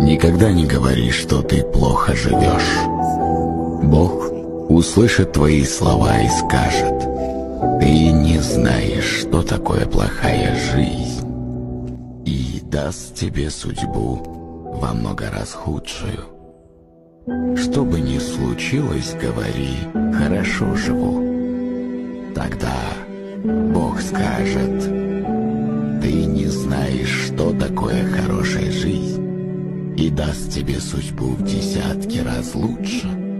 Никогда не говори, что ты плохо живешь. Бог услышит твои слова и скажет, ты не знаешь, что такое плохая жизнь, и даст тебе судьбу во много раз худшую. Что бы ни случилось, говори, хорошо живу. Тогда Бог скажет, ты не знаешь, что такое жизнь, и даст тебе судьбу в десятки раз лучше.